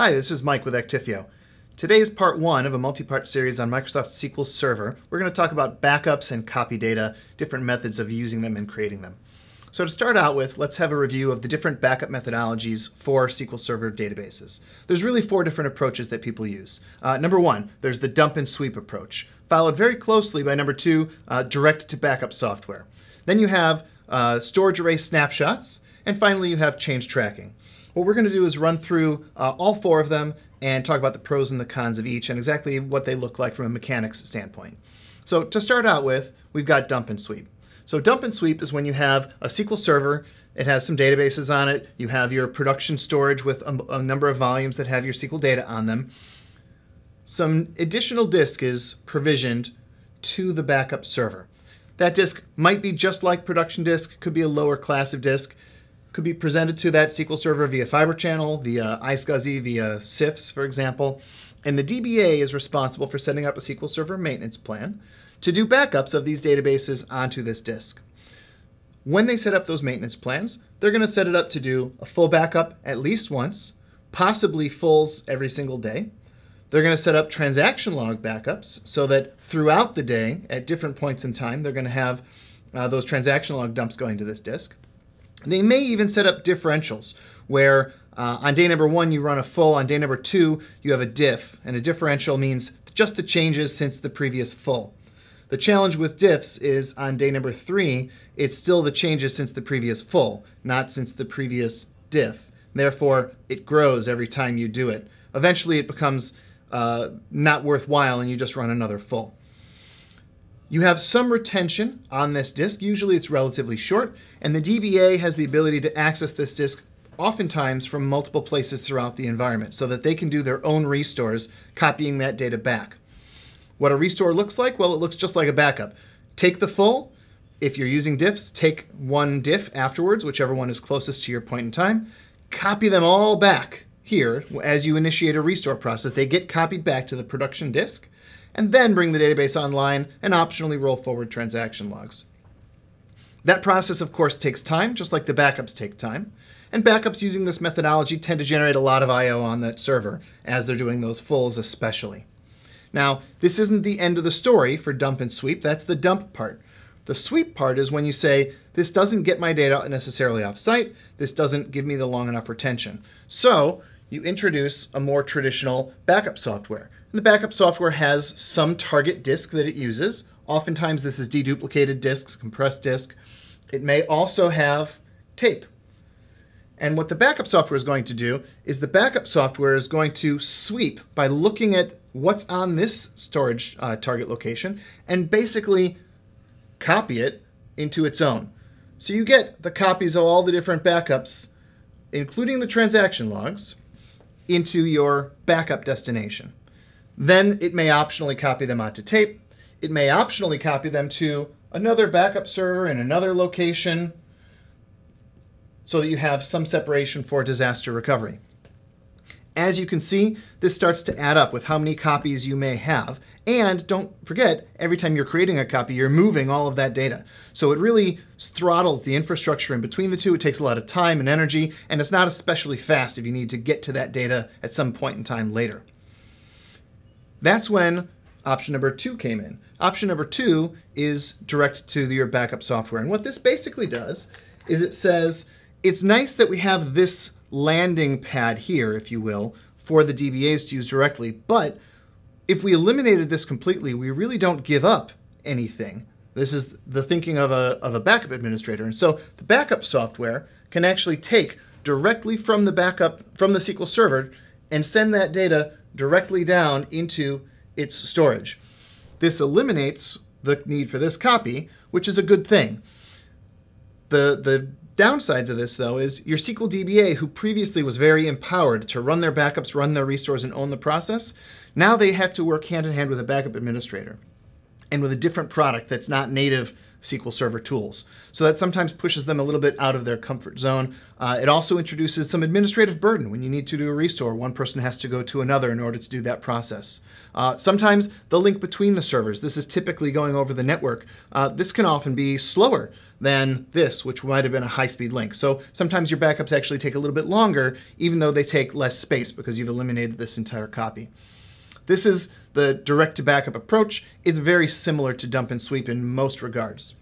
Hi, this is Mike with Actifio. Today is part one of a multi-part series on Microsoft SQL Server. We're going to talk about backups and copy data, different methods of using them and creating them. So to start out with, let's have a review of the different backup methodologies for SQL Server databases. There's really four different approaches that people use. Uh, number one, there's the dump and sweep approach, followed very closely by number two, uh, direct to backup software. Then you have uh, storage array snapshots, and finally you have change tracking. What we're going to do is run through uh, all four of them and talk about the pros and the cons of each and exactly what they look like from a mechanics standpoint. So to start out with, we've got dump and sweep. So dump and sweep is when you have a SQL server, it has some databases on it, you have your production storage with a, a number of volumes that have your SQL data on them. Some additional disk is provisioned to the backup server. That disk might be just like production disk, could be a lower class of disk could be presented to that SQL server via Fiber Channel, via iSCSI, via CIFS, for example. And the DBA is responsible for setting up a SQL Server maintenance plan to do backups of these databases onto this disk. When they set up those maintenance plans, they're going to set it up to do a full backup at least once, possibly fulls every single day. They're going to set up transaction log backups so that throughout the day, at different points in time, they're going to have uh, those transaction log dumps going to this disk. They may even set up differentials where uh, on day number one you run a full, on day number two you have a diff, and a differential means just the changes since the previous full. The challenge with diffs is on day number three, it's still the changes since the previous full, not since the previous diff. Therefore, it grows every time you do it. Eventually, it becomes uh, not worthwhile and you just run another full. You have some retention on this disk. Usually it's relatively short, and the DBA has the ability to access this disk oftentimes from multiple places throughout the environment so that they can do their own restores, copying that data back. What a restore looks like? Well, it looks just like a backup. Take the full. If you're using diffs, take one diff afterwards, whichever one is closest to your point in time. Copy them all back here as you initiate a restore process. They get copied back to the production disk and then bring the database online and optionally roll forward transaction logs. That process, of course, takes time, just like the backups take time. And backups using this methodology tend to generate a lot of I.O. on that server, as they're doing those fulls especially. Now, this isn't the end of the story for dump and sweep, that's the dump part. The sweep part is when you say, this doesn't get my data necessarily off site, this doesn't give me the long enough retention. So, you introduce a more traditional backup software. And the backup software has some target disk that it uses. Oftentimes this is deduplicated disks, compressed disk. It may also have tape. And what the backup software is going to do is the backup software is going to sweep by looking at what's on this storage uh, target location and basically copy it into its own. So you get the copies of all the different backups, including the transaction logs, into your backup destination. Then it may optionally copy them onto tape. It may optionally copy them to another backup server in another location so that you have some separation for disaster recovery. As you can see, this starts to add up with how many copies you may have. And don't forget, every time you're creating a copy, you're moving all of that data. So it really throttles the infrastructure in between the two. It takes a lot of time and energy, and it's not especially fast if you need to get to that data at some point in time later. That's when option number two came in. Option number two is direct to your backup software. And what this basically does is it says, it's nice that we have this landing pad here, if you will, for the DBAs to use directly, but if we eliminated this completely, we really don't give up anything. This is the thinking of a, of a backup administrator. And so the backup software can actually take directly from the backup, from the SQL Server, and send that data directly down into its storage. This eliminates the need for this copy, which is a good thing. The, the downsides of this, though, is your SQL DBA, who previously was very empowered to run their backups, run their restores, and own the process, now they have to work hand in hand with a backup administrator and with a different product that's not native SQL Server tools. So that sometimes pushes them a little bit out of their comfort zone. Uh, it also introduces some administrative burden. When you need to do a restore, one person has to go to another in order to do that process. Uh, sometimes the link between the servers, this is typically going over the network, uh, this can often be slower than this, which might have been a high-speed link. So sometimes your backups actually take a little bit longer, even though they take less space because you've eliminated this entire copy. This is the direct to backup approach. is very similar to dump and sweep in most regards.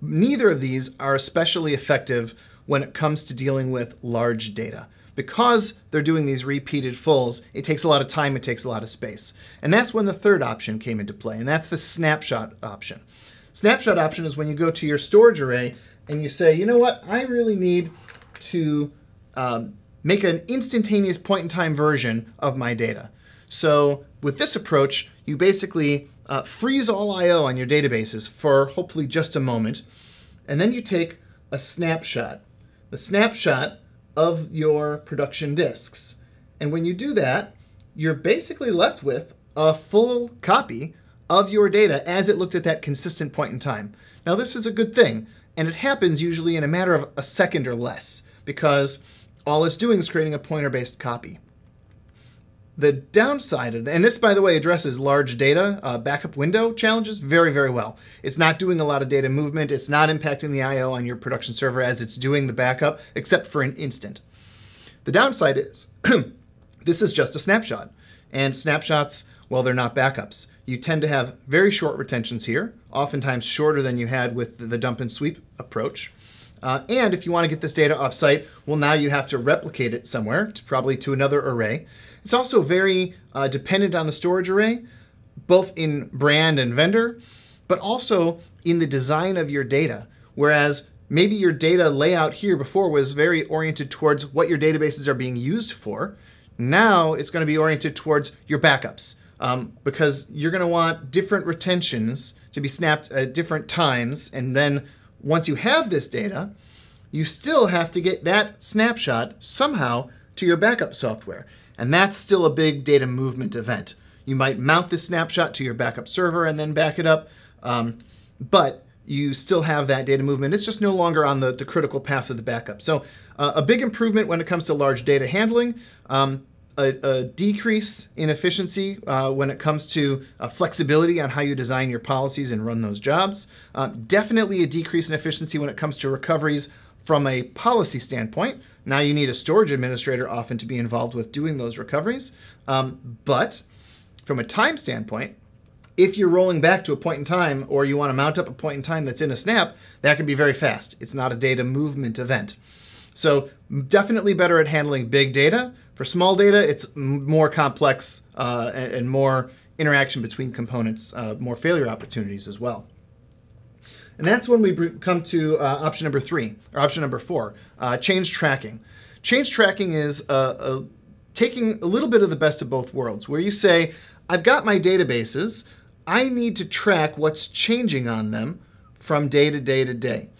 Neither of these are especially effective when it comes to dealing with large data. Because they're doing these repeated fulls, it takes a lot of time, it takes a lot of space. And that's when the third option came into play, and that's the snapshot option. Snapshot option is when you go to your storage array and you say, you know what, I really need to um, make an instantaneous point in time version of my data. So with this approach, you basically uh, freeze all I.O. on your databases for hopefully just a moment, and then you take a snapshot, the snapshot of your production disks. And when you do that, you're basically left with a full copy of your data as it looked at that consistent point in time. Now, this is a good thing, and it happens usually in a matter of a second or less because all it's doing is creating a pointer based copy. The downside of and this, by the way, addresses large data uh, backup window challenges very, very well. It's not doing a lot of data movement. It's not impacting the I.O. on your production server as it's doing the backup, except for an instant. The downside is this is just a snapshot, and snapshots, well, they're not backups. You tend to have very short retentions here, oftentimes shorter than you had with the dump and sweep approach. Uh, and if you want to get this data offsite, well, now you have to replicate it somewhere, to probably to another array. It's also very uh, dependent on the storage array, both in brand and vendor, but also in the design of your data. Whereas maybe your data layout here before was very oriented towards what your databases are being used for. Now it's going to be oriented towards your backups um, because you're going to want different retentions to be snapped at different times. And then once you have this data, you still have to get that snapshot somehow to your backup software. And that's still a big data movement event. You might mount this snapshot to your backup server and then back it up, um, but you still have that data movement. It's just no longer on the, the critical path of the backup. So uh, a big improvement when it comes to large data handling. Um, a, a, decrease in efficiency uh, when it comes to uh, flexibility on how you design your policies and run those jobs. Uh, definitely a decrease in efficiency when it comes to recoveries from a policy standpoint. Now you need a storage administrator often to be involved with doing those recoveries. Um, but from a time standpoint, if you're rolling back to a point in time or you want to mount up a point in time that's in a snap, that can be very fast. It's not a data movement event. So definitely better at handling big data. For small data, it's more complex uh, and more interaction between components, uh, more failure opportunities as well. And that's when we come to uh, option number three, or option number four, uh, change tracking. Change tracking is uh, taking a little bit of the best of both worlds, where you say, I've got my databases, I need to track what's changing on them from day to day to day.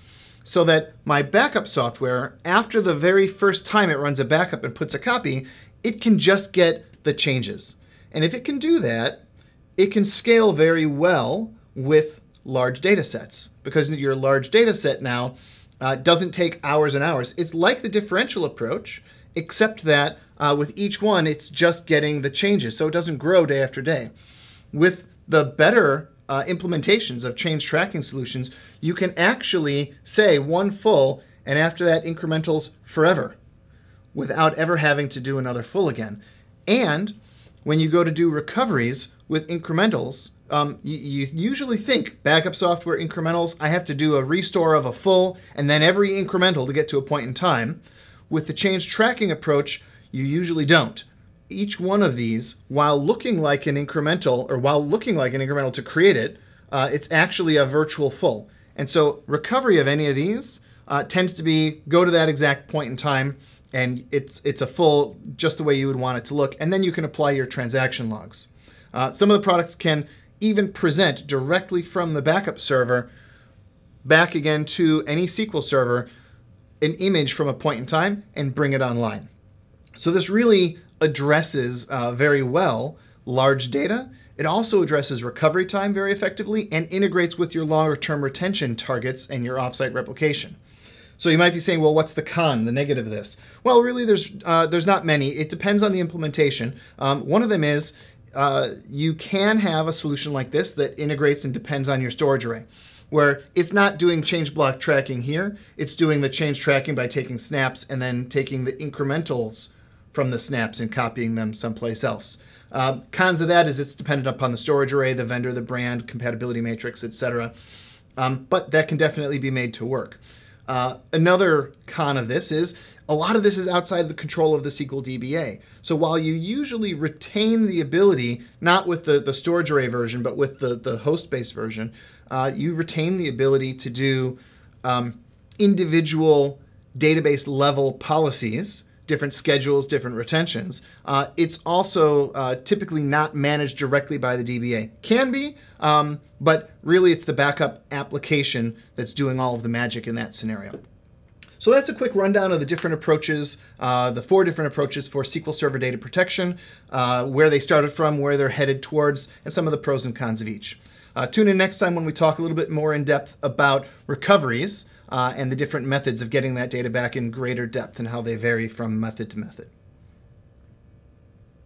So that my backup software, after the very first time it runs a backup and puts a copy, it can just get the changes. And if it can do that, it can scale very well with large data sets because your large data set now uh, doesn't take hours and hours. It's like the differential approach, except that uh, with each one, it's just getting the changes, so it doesn't grow day after day. With the better uh, implementations of change tracking solutions, you can actually say one full, and after that, incrementals forever without ever having to do another full again. And when you go to do recoveries with incrementals, um, you, you, usually think backup software incrementals, I have to do a restore of a full and then every incremental to get to a point in time. With the change tracking approach, you usually don't. Each one of these, while looking like an incremental or while looking like an incremental to create it, uh, it's actually a virtual full. And so recovery of any of these uh, tends to be go to that exact point in time and it's it's a full just the way you would want it to look and then you can apply your transaction logs. Uh, some of the products can even present directly from the backup server back again to any SQL server an image from a point in time and bring it online. So this really addresses uh, very well large data. It also addresses recovery time very effectively and integrates with your longer term retention targets and your offsite replication. So you might be saying, well, what's the con, the negative of this? Well, really, there's uh, there's not many. It depends on the implementation. Um, one of them is uh, you can have a solution like this that integrates and depends on your storage array, where it's not doing change block tracking here. It's doing the change tracking by taking snaps and then taking the incrementals from the snaps and copying them someplace else. Uh, cons of that is it's dependent upon the storage array, the vendor, the brand, compatibility matrix, etc. Um, but that can definitely be made to work. Uh, another con of this is a lot of this is outside of the control of the SQL DBA. So while you usually retain the ability, not with the, the storage array version, but with the, the host-based version, uh, you retain the ability to do um, individual database level policies different schedules, different retentions. Uh, it's also uh, typically not managed directly by the DBA. Can be, um, but really it's the backup application that's doing all of the magic in that scenario. So that's a quick rundown of the different approaches, uh, the four different approaches for SQL Server data protection, uh, where they started from, where they're headed towards, and some of the pros and cons of each. Uh, tune in next time when we talk a little bit more in depth about recoveries uh, and the different methods of getting that data back in greater depth and how they vary from method to method.